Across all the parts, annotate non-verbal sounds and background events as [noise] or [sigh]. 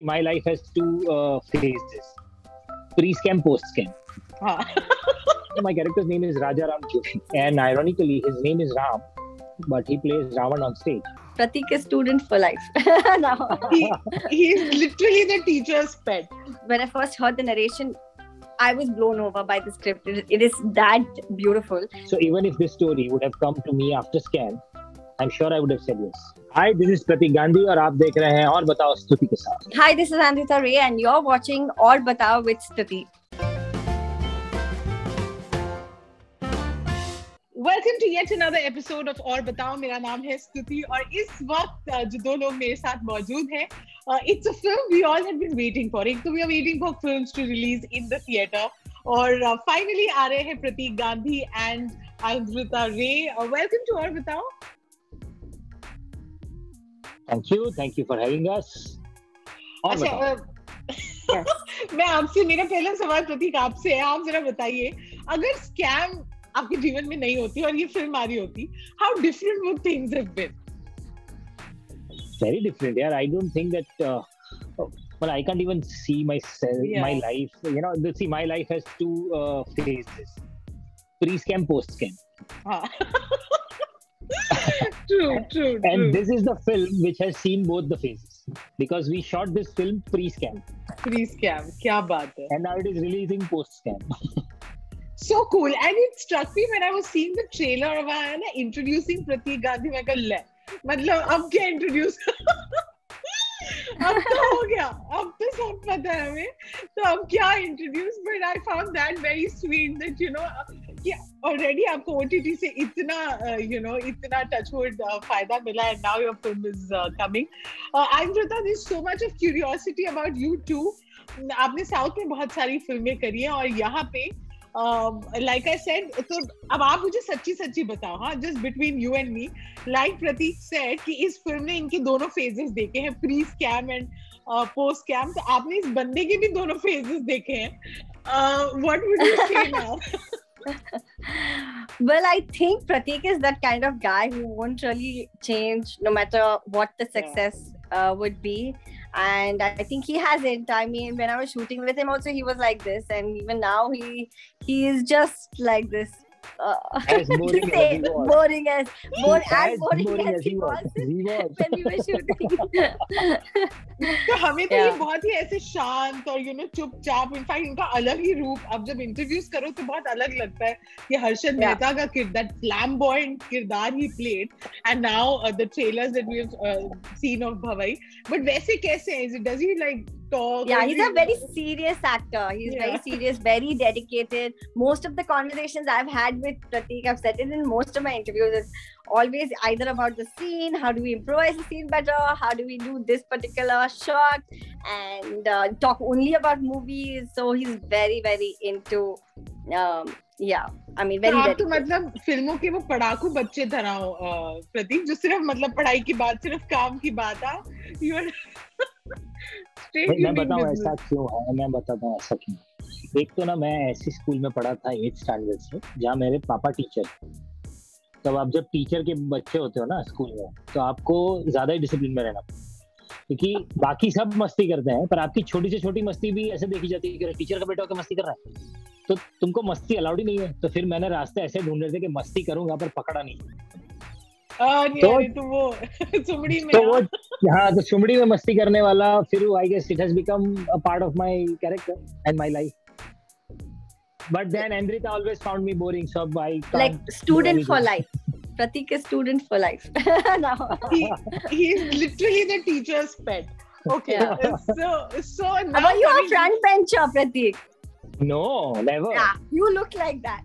my life has two uh, phases pre scam, post scam. [laughs] my character's name is Raja Ram Joshi, and ironically, his name is Ram, but he plays Ravan on stage. Pratik is student for life. [laughs] no. he, he's literally the teacher's pet. When I first heard the narration, I was blown over by the script. It, it is that beautiful. So even if this story would have come to me after Scam, I'm sure I would have said yes. Hi, this is Pratik Gandhi और आप देख रहे हैं और बताओ स्तुति के साथ. Hi, this is Andrita Ray and you're watching और बताओ with Stuti. Welcome to yet another episode of और बताओ मेरा नाम है स्तुति और इस वक्त जो दो लोग मेरे साथ मौजूद हैं it's a film we all have been waiting for एक तो we are waiting for films to release in the theatre और फाइनली uh, आ रहे हैं प्रतीक गांधी एंड अंद्रिता रे वेलकम टू और बताओ thank you thank you for having us अच्छा मैं आपसे मेरा पहला सवाल प्रतीक आपसे है आप जरा बताइए अगर स्कैम आपके जीवन में नहीं होती और ये फ़िल्म आ रही होती how different would things have been very different yeah i don't think that uh, well i can't even see myself yeah. my life you know see my life has two uh, phases pre scam post scam true, true, and this is the film which has seen both the phases because we shot this film pre-scam. Pre-scam, kya baat hai. And now it is releasing post-scam. so cool, and it struck me when I was seeing the trailer of uh, introducing Pratik Gandhi. मैं कल ले, मतलब अब क्या introduce अब तो हो गया अब तो सब पता है हमें तो अब क्या introduce but I found that very sweet that you know कि ऑलरेडी आपको ओटीटी से इतना यू नो इतना टचवुड फ़ायदा मिला and now your film is coming I श्रोता this so much of curiosity about you too आपने साउथ में बहुत सारी फ़िल्में करी हैं और यहाँ पे लाइक आई सेड तो अब आप मुझे सच्ची सच्ची बताओ हाँ just between you and me like Prateek said कि इस फ़िल्म ने इनके दोनों फेजेस देखे हैं pre scam and post scam तो आपने इस बंदे के भी दोनों फेजेस देखे हैं। What would you say now well, I think Pratik is that kind of guy who won't really change no matter what the success yeah. uh, would be. And I think he hasn't. I mean, when I was shooting with him, also he was like this, and even now he he is just like this uh, as [laughs] boring, as boring as boring as boring, boring as, as he was, was. when we were shooting. [laughs] तो हमें तो yeah. ये बहुत ही ऐसे शांत और you know चुपचाप in fact इनका अलग ही रूप अब जब इंटरव्यूज़ करो तो बहुत अलग लगता है ये हर्षद मेहता का किरदार फ्लैम्बॉयंट किरदार ही played and now the trailers that we have seen of Bhavai but वैसे कैसे है does he like talk. Yeah, he's a very serious actor. He's yeah. very serious, very dedicated. Most of the conversations I've had with Pratik, I've said it in most of my interviews, is always either about the scene, how do we improvise the scene better, how do we do this particular shot, and uh, talk only about movies. So he's very, very into. Um, या I mean very आप तो मतलब फिल्मों के वो पढ़ाकू बच्चे तरह हो प्रतीक जो सिर्फ मतलब पढ़ाई की बात सिर्फ काम की बात है यू आर मैं बताऊँ ऐसा क्यों है? मैं बताता हूँ ऐसा क्यों एक तो ना मैं ऐसे स्कूल में पढ़ा था एट स्टैंडर्ड से जहाँ मेरे पापा टीचर तब आप जब टीचर के बच्चे होते हो ना स्कूल में तो आपको ज़्यादा ही डिसिप्लिन में रहना क्योंकि बाकी सब मस्ती करते हैं पर आपकी छोटी से छोटी मस्ती भी ऐसे देखी जाती है कि टीचर का बेटा होकर मस्ती कर रहा है। तो तुमको मस्ती अलाउड ही नहीं है। तो फिर मैंने रास्ते ऐसे ढूंढ रहे थे कि मस्ती करूँगा पर पकड़ा नहीं। तो, तो वो सुमड़ी में तो वो हाँ तो सुमड़ी में मस्ती करने वाला फिर I guess it has become a part of my character and my life but then Andrita always found me boring so I like student for life Pratik is student for life now he, he's literally the teacher's pet okay yeah. so so now but you're a front bencher Pratik no never yeah you look like that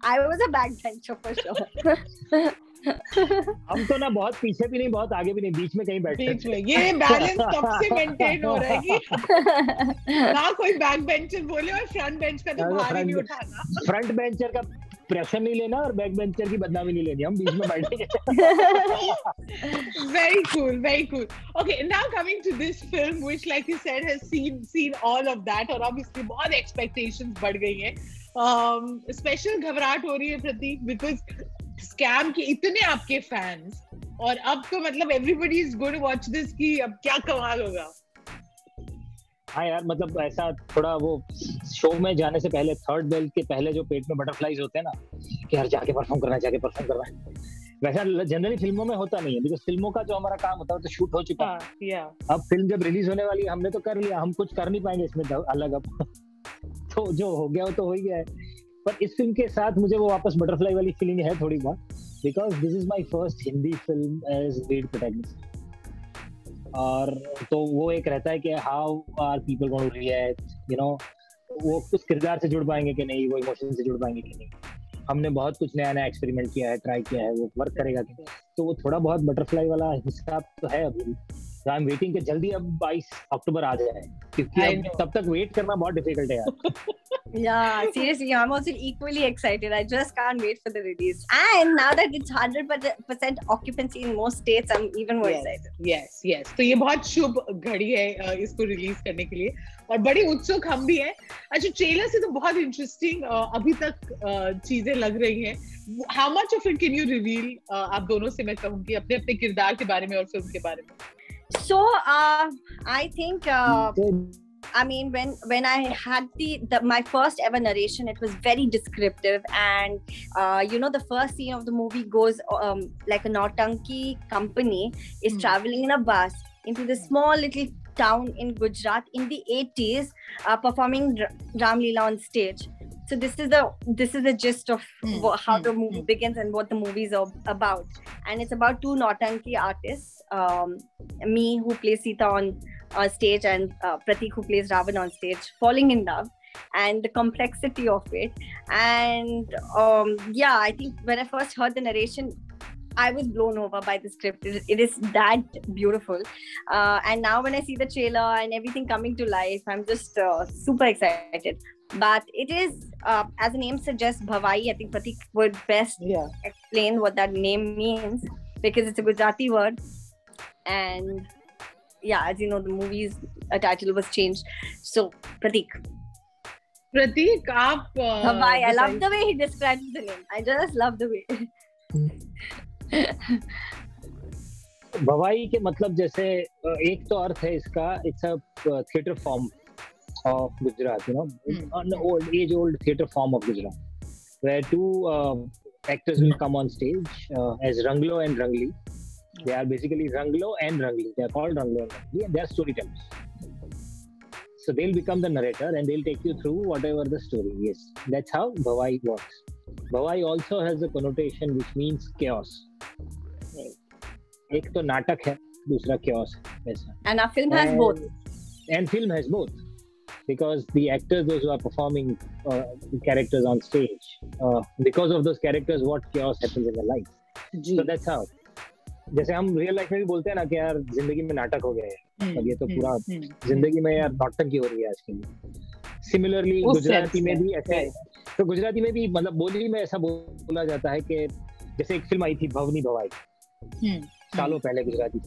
I was a backbencher for sure हम तो ना बहुत पीछे भी नहीं बहुत आगे भी नहीं बीच में कहीं बैठे बीच में। ये बैलेंस कब [laughs] से मेंटेन हो रहा है कि ना कोई बैक बेंचर बोले और फ्रंट बेंच का तो भार ही नहीं उठाना। फ्रंट बेंचर का प्रेशर नहीं लेना और बैक बेंचर की बदनामी नहीं लेनी हम बीच में बैठेंगे very cool very cool. Okay now coming to this film which like you said has seen seen all of that और अब इसकी बहुत expectations बढ़ गई हैं। स्पेशल um, घबराहट हो रही है प्रतीक बिकॉज़ स्कैम के इतने आपके फैंस और अब तो मतलब everybody is good watch this की अब क्या कमाल होगा। हाँ यार मतलब ऐसा थोड़ा वो शो में जाने से पहले थर्ड बेल के पहले जो पेट में बटरफ्लाईज होते हैं ना कि यार जाके परफॉर्म करना है जाके परफॉर्म करना है। वैसा जनरली फ़िल्मों में होता नहीं है बिकॉज़ फ़िल्मों का जो हमारा काम होता है तो शूट हो चुका है। हाँ, अब फ़िल्म जब रिलीज़ होने वाली है हमने तो कर लिया हम कुछ कर नहीं पाएँगे इसमें अलग अब। [laughs] तो जो हो गया वो तो हो ही गया है। पर इस फ़िल्म के साथ मुझे वो वापस बटरफ्लाई वाली फीलिंग है थोड़ी बहुत because this is my first Hindi film as lead protagonist और तो वो एक रहता है कि how are people going to react you know वो उस किरदार से जुड़ पाएँगे कि नहीं, वो इमोशन से जुड़ पाएँगे कि नहीं। हमने बहुत कुछ नया नया एक्सपेरिमेंट किया है ट्राई किया है, वो वर्क करेगा कि तो वो थोड़ा बहुत बटरफ्लाई वाला हिसाब तो है अभी। आई एम वेटिंग कि जल्दी अब 22 अक्टूबर आ जाए। क्योंकि अब तब तक वेट करना बहुत डिफ़िकल्ट है यार। [laughs] Yeah seriously i'm also equally excited. I just can't wait for the release. And now that it's 100% occupancy in most states i'm even more yes, excited. yes yes. तो ये बहुत शुभ घड़ी है इसको रिलीज़ करने के लिए। और बड़ी उत्सुक हम भी हैं। अच्छा ट्रेलर से तो बहुत इंटरेस्टिंग अभी तक चीज़ें लग रही हैं। How much of it can you reveal आप दोनों से मैं कहूँगी अपने अपने किरदार के बारे में और फ़िल्म के बारे में। So uh, i think uh, I mean, when when I had the, the, my first ever narration, it was very descriptive, and uh, you know, the first scene of the movie goes um, like a Nautanki company is mm. traveling in a bus into the small little town in Gujarat in the 80s, uh, performing Ram Leela on stage so this is the this is the gist of mm. how mm. the movie mm. begins and what the movie is about and it's about two Nautanki artists um, me who plays Sita on on stage and uh, Pratik who plays Ravan on stage falling in love and the complexity of it and um, yeah I think when I first heard the narration I was blown over by the script. It, it is that beautiful. Uh, and now when I see the trailer and everything coming to life, I'm just uh, super excited but it is uh, as the name suggests bhavai i think pratik would best yeah. explain what that name means because it's a gujarati word and yeah as you know the movie's uh, title was changed so pratik pratik aap uh, bhavai i love the way he describes the name i just love the way भवाई के मतलब जैसे एक तो अर्थ है इसका it's a theatre form of Gujarat, you know, mm. an old age old theatre form of Gujarat, where two uh, actors will come on stage uh, as Ranglo and Rangli. They are basically Ranglo and Rangli. They are called Ranglo and Rangli, and they are storytellers. So they'll become the narrator and they'll take you through whatever the story is. That's how Bhavai works. Bhavai also has a connotation which means chaos. एक तो नाटक है दूसरा chaos ऐसा and our film has both and film has both because the actors those who are performing uh, characters on stage uh, because of those characters what chaos happens in their life so that's how जैसे हम real life में भी बोलते हैं ना कि यार ज़िंदगी में नाटक हो गया है। अब ये तो पूरा ज़िंदगी में यार नौटंकी हो रही है आज के। लिए सिमिलरली गुजराती में भी ऐसे तो गुजराती में भी मतलब बोली में ऐसा बोला जाता है कि जैसे एक फ़िल्म आई थी भवनी भवाई। सालों पहले Gujarati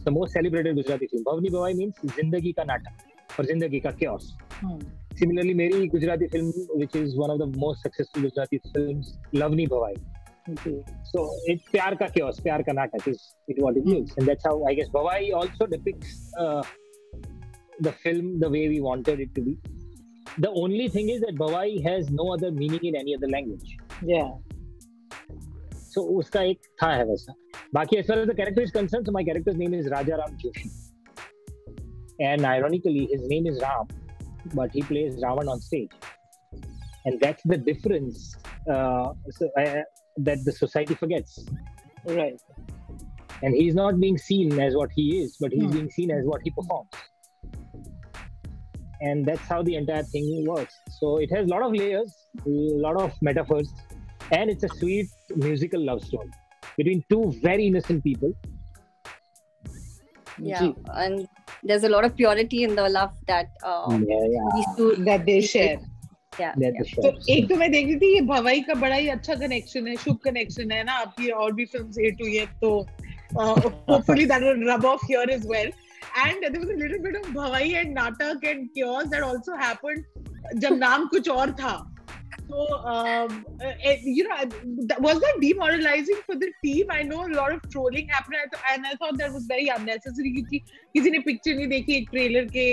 the most celebrated Gujarati film Bhavni Bhavai means ज़िंदगी का नाटक और ज़िंदगी का क्योस सिमिलरली मेरी Gujarati film which is one of the most successful Gujarati film लवनी Bhavai. so it pyar ka chaos pyar ka natak is it what it means and that's how i guess bhavai also depicts uh, the film the way we wanted it to be the only thing is that bhavai has no other meaning in any other language yeah so uska ek tha hai वैसा बाकी as far as the character is concerned so my character's name is raja ram joshi And ironically, his name is Ram, but he plays Ravan on stage. And that's the difference uh, so, uh, that the society forgets. Right. And he's not being seen as what he is, but he's hmm. being seen as what he performs. And that's how the entire thing works. So it has a lot of layers, a lot of metaphors, and it's a sweet musical love story between two very innocent people. Yeah, and there's a lot of purity in the love that uh, yeah, yeah. these two that they share. तो एक तो मैं देख रही थी ये भवाई का बड़ा ही अच्छा कनेक्शन है शुभ कनेक्शन है ना आपकी और भी फिल्म्स हिट हुई है तो hopefully that will rub off here as well and there was a little bit of Bhavai and natak and cures that also happened जब नाम कुछ और था So, um, uh, you know, was that demoralizing for the team? I know a lot of trolling happened, and I thought that was very unnecessary. क्योंकि किसी ने picture नहीं देखी एक ट्रेलर के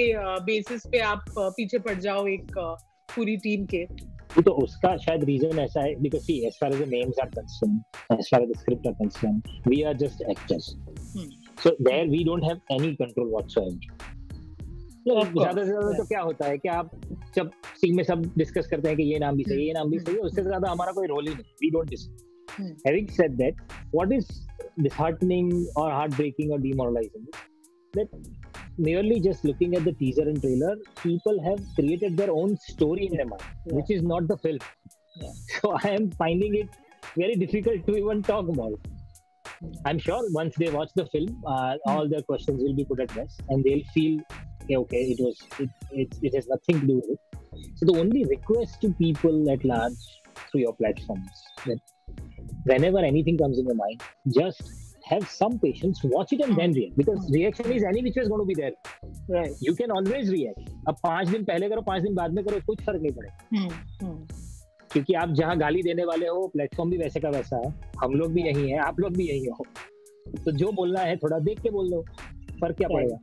बेसिस पे आप पीछे पड़ जाओ एक पूरी टीम के। तो उसका शायद रीजन ऐसा है because see as far as the names are concern as far as the script are concern we are just actors so there we don't have any control whatsoever ज़्यादा से ज़्यादा तो क्या होता है कि आप जब सीन में सब डिस्कस करते हैं कि ये नाम भी सही है ये नाम भी सही है उससे ज़्यादा हमारा कोई रोल ही नहीं we don't discuss having said that what is disheartening or heartbreaking or demoralizing that merely just looking at the teaser and trailer people have created their own story in their mind yeah. which is not the film yeah. so [laughs] i am finding it very difficult to even talk about i'm sure once they watch the film uh, all their questions will be put at rest and they'll feel okay, okay, it was it, it, it has nothing to do with it. So the only request to people at large through your platforms that whenever anything comes in your mind, just have some patience, watch it and then react because reaction is any which is going to be there. Right. You can always react. अब पाँच दिन पहले करो पाँच दिन बाद में करो कुछ फ़र्क नहीं पड़ेगा क्योंकि आप जहाँ गाली देने वाले हो प्लेटफॉर्म भी वैसे का वैसा है हम लोग भी यही हैं आप लोग भी यही हो तो जो बोलना है थोड़ा देख के बोल दो फ़र्क क्या पड़ेगा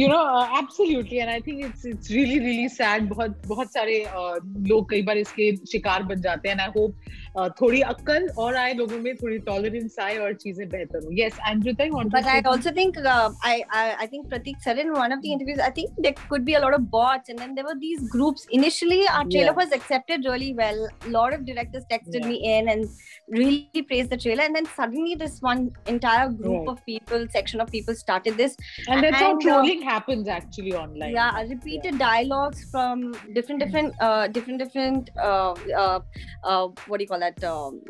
you know uh, absolutely and i think it's it's really really sad बहुत बहुत सारे uh, लोग कई बार इसके शिकार बन जाते हैं and i hope uh, थोड़ी अक्ल और आए लोगों में थोड़ी टॉलरेंस आए और चीजें बेहतर हो yes Andrita you want but i also think uh, I, I i think pratik said in one of the interviews i think there could be a lot of bots and then there were these groups initially our trailer yeah. was accepted really well a lot of directors texted yeah. me in and really praised the trailer and then suddenly this one entire group right. of people section of people started this and that's and, how trolling uh, happens actually online yeah repeated yeah. dialogues from different different uh, different different uh, uh, uh, what do you call that um,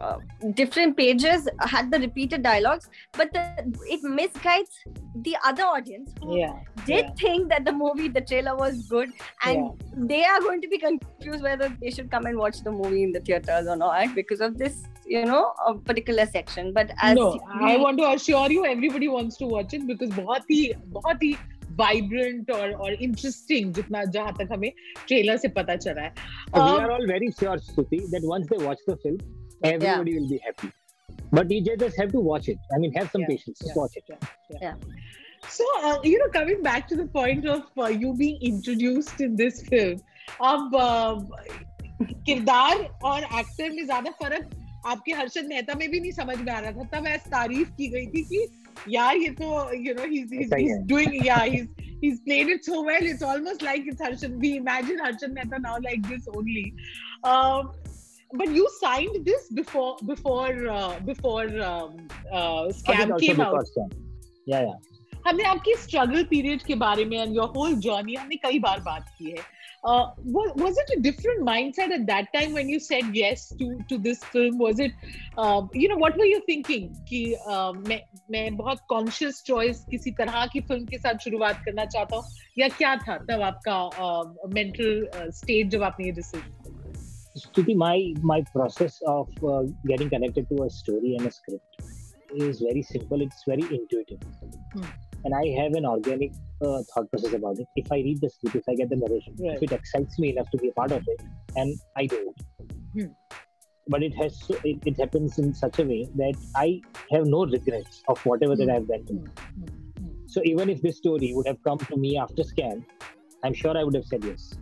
uh, different pages had the repeated dialogues, but the, it misguides the other audience who yeah, did yeah. think that the movie, the trailer was good, and yeah. they are going to be confused whether they should come and watch the movie in the theaters or not because of this, you know, particular section. But as no, we, I want to assure you, everybody wants to watch it because bahut hi, vibrant और और interesting जितना जहाँ तक हमें trailer से पता चला है we are all very sure Stuti that once they watch the film everybody will be happy but you just have to watch it i mean have some yeah, patience just yeah, watch it yeah, yeah. yeah. so uh, you know coming back to the point of uh, you being introduced in this film अब uh, किरदार और actor में ज़्यादा फ़र्क आपके हर्षद मेहता में भी नहीं समझ में आ रहा था तब ऐसी तारीफ़ की गई थी कि यार ये तो you know he he is doing या he is he is played it so well it's almost like it's Harshad we imagine Harshad Mehta now like this only but you signed this before before before scam came out या या हमने आपकी struggle period के बारे में and your whole journey हमने कई बार बात की है। uh, was, was it a different mindset at that time when you said yes to to this film was it uh, you know what were you thinking कि uh, मैं मैं बहुत conscious choice किसी तरह की फिल्म के साथ शुरुआत करना चाहता हूँ या क्या था तब आपका मेंटल uh, स्टेट जब आपने ये decision Stuti, my my process of uh, getting connected to a story and a script is very simple. It's very intuitive. Hmm. and I have an organic uh, thought process about it. If I read the script, if I get the narration, right. if it excites me enough to be a part of it, and I do it. Hmm. But it has it, it, happens in such a way that I have no regrets of whatever hmm. that I've done. Hmm. hmm. So even if this story would have come to me after scan, I'm sure I would have said yes.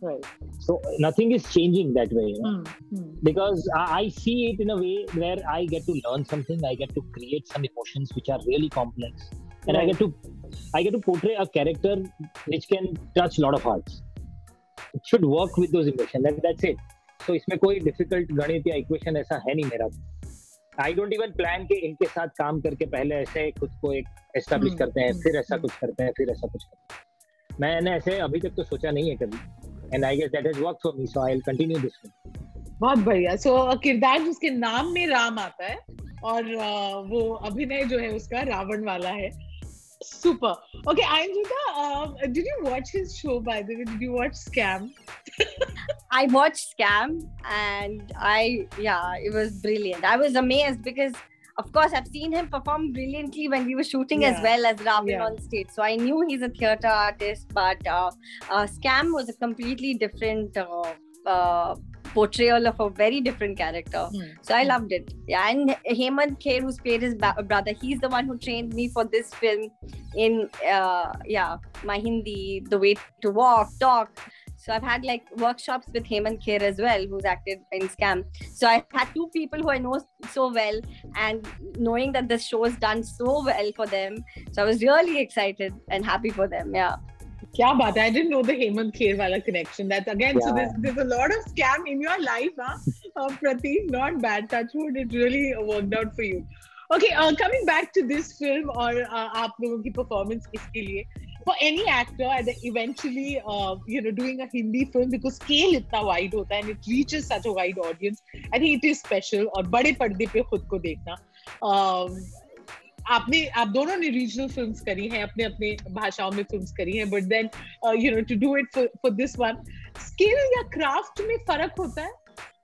Right. So nothing is changing that way, you know? because I, I, see it in a way where I get to learn something, I get to create some emotions which are really complex, and right. I get to I get to portray a character which can touch a lot of hearts. It should work with those emotions. That, that's it. So इसमें कोई difficult गणित या equation ऐसा है नहीं मेरा I don't even plan के इनके साथ काम करके पहले ऐसे खुद को एक एस्टेब्लिश करते हैं फिर ऐसा कुछ करते हैं फिर ऐसा कुछ करते हैं मैंने ऐसे अभी तक तो सोचा नहीं है कभी and I guess that has work for me so I will continue this बहुत बढ़िया सो so, किरदार जिसके नाम में राम आता है और वो अभिनय जो है उसका रावण वाला है Super. Okay, Anjita, um, did you watch his show by the way? Did you watch Scam? [laughs] I watched Scam and I, yeah, it was brilliant. I was amazed because of course, I've seen him perform brilliantly when we were shooting yeah. as well as Ravin yeah. on stage. So I knew he's a theater artist, but uh, uh, Scam was a completely different uh, uh portrayal of a very different character. Mm. So I loved it. Yeah, and Hemant Kher, who's played his ba- brother, he's the one who trained me for this film in uh, yeah my Hindi, the way to walk, talk. So I've had like workshops with Hemant Kher as well, who's acted in Scam. So I had two people who I know so well, and knowing that this show is done so well for them, so I was really excited and happy for them. Yeah. क्या बात है I didn't know the Hemant Kher वाला connection that's again so this there's a lot of scam in your life huh uh, pratik not bad touch wood it really worked out for you okay uh, coming back to this film और uh, आप लोगों की performance इसके लिए for any actor and eventually uh, you know doing a Hindi film because scale इतना wide होता है and it reaches such a wide audience I think it is special और बड़े पर्दे पे खुद को देखना um, आपने आप दोनों ने रीजनल फिल्म्स करी हैं अपने अपने भाषाओं में फिल्म्स करी हैं but then you know to do it for this one skill या क्राफ्ट में फ़र्क होता है?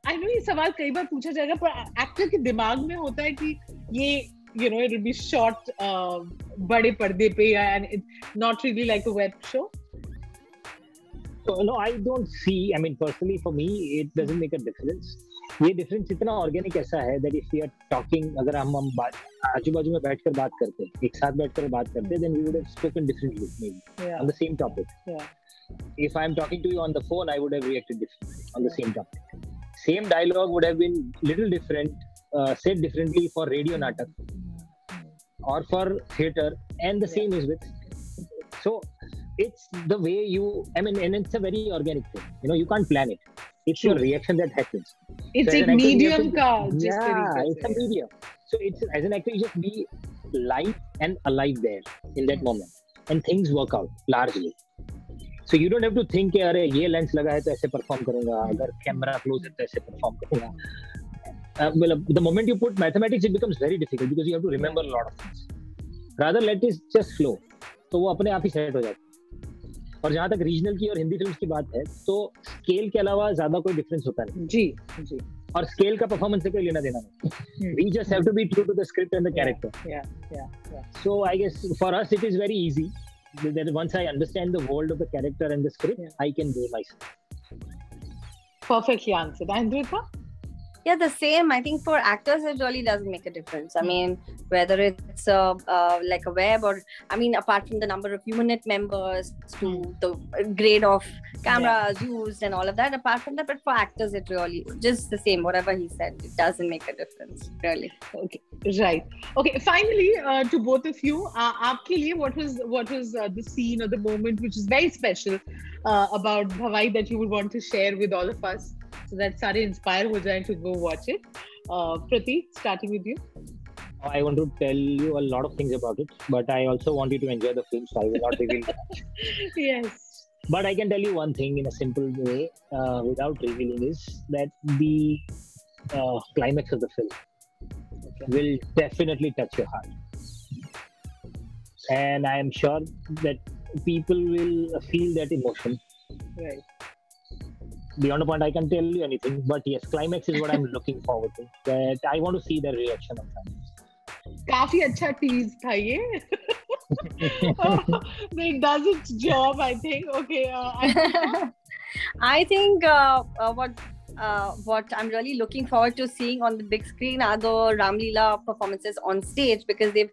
आई नो ये सवाल कई बार पूछा जाएगा पर एक्टर के दिमाग में होता है कि ये you know it'll be shot uh, बड़े पर्दे पे and it's not really like a web show. So no i don't see i mean personally for me it doesn't make a difference. ये डिफरेंस इतना ऑर्गेनिक ऐसा है that if you are talking अगर हम हम बात आजू बाजू में बैठकर बात करते हैं एक साथ बैठ बात करते हैं then we would have spoken differently maybe on the same topic if I am talking to you on the phone I would have reacted differently on the same topic same dialogue would have been little different said differently for radio natak और for theatre and the same is with so it's the way you I mean and it's a very organic thing you know you can't plan it it's your reaction that happens It's so a medium ka. Yeah, it's a medium. So it's as an actor, you just be live and alive there in that moment, and things work out largely. So you don't have to think कि अरे ये lens लगा है तो ऐसे perform करूँगा अगर camera close है तो ऐसे परफॉर्म करूँगा uh, well, the moment you put mathematics, it becomes very difficult because you have to remember a lot of things. Rather, let it just flow. तो वो अपने आप ही सेट हो जाता है और जहाँ तक रीजनल की और हिंदी फ़िल्म की बात है तो स्केल के अलावा ज़्यादा कोई डिफरेंस होता नहीं जी जी और स्केल का परफॉर्मेंस से कोई लेना देना नहीं we just have to be true to the script and the character so I guess for us it is very easy that once I understand the world of the character and the script, yeah. I can do myself. Perfectly answered. Andrika? Yeah the same. I think for actors it really doesn't make a difference. I mean whether it's uh, uh, like a web or i mean apart from the number of unit members to hmm. the grade of cameras yeah. used and all of that apart from that but for actors it really just the same. Whatever he said it doesn't make a difference really. Okay right. Okay finally uh, to both of you uh, aapke liye what was what was uh, the scene or the moment which is very special uh, about Bhavai that you would want to share with all of us so that Sare inspire was jaye to go watch it. Uh, Pratik, starting with you. I want to tell you a lot of things about it, but I also want you to enjoy the film, so I will not reveal that. [laughs] yes. But I can tell you one thing in a simple way, uh, without revealing, is that the uh, climax of the film okay. will definitely touch your heart. And I am sure that people will feel that emotion. Right beyond a point I can tell you anything. But yes, climax is what I'm [laughs] looking forward to. That I want to see the reaction of fans. काफी अच्छा tease था ये [laughs] it does its job i think okay uh, I, I think uh, [laughs] uh, what uh, what I'm really looking forward to seeing on the big screen are the Ramlila performances on stage because they've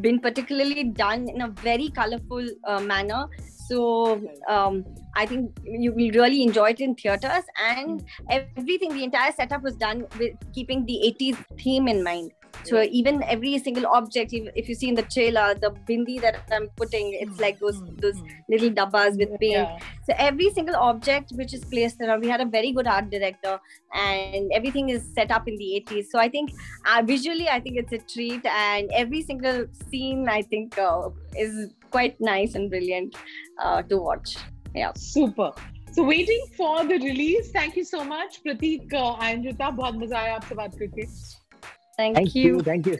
been particularly done in a very colorful uh, manner. So um, I think you will really enjoy it in theaters, and everything, the entire setup was done with keeping the 80s theme in mind. So even every single object, if you see in the trailer, the bindi that I'm putting, it's like those mm-hmm. those little dabbas with paint. Yeah. So every single object which is placed around, we had a very good art director, and everything is set up in the 80s. So I think uh, visually, I think it's a treat, and every single scene, I think, uh, is quite nice and brilliant uh, to watch. Yeah, super. So waiting for the release. Thank you so much, Pratik uh, and Rita. बहुत मजा आया आपसे बात करके. Thank, thank you. you. Thank you